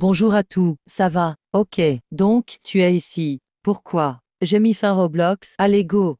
Bonjour à tous, ça va? Ok, donc, tu es ici. Pourquoi? J'ai mis fin Roblox, allez go.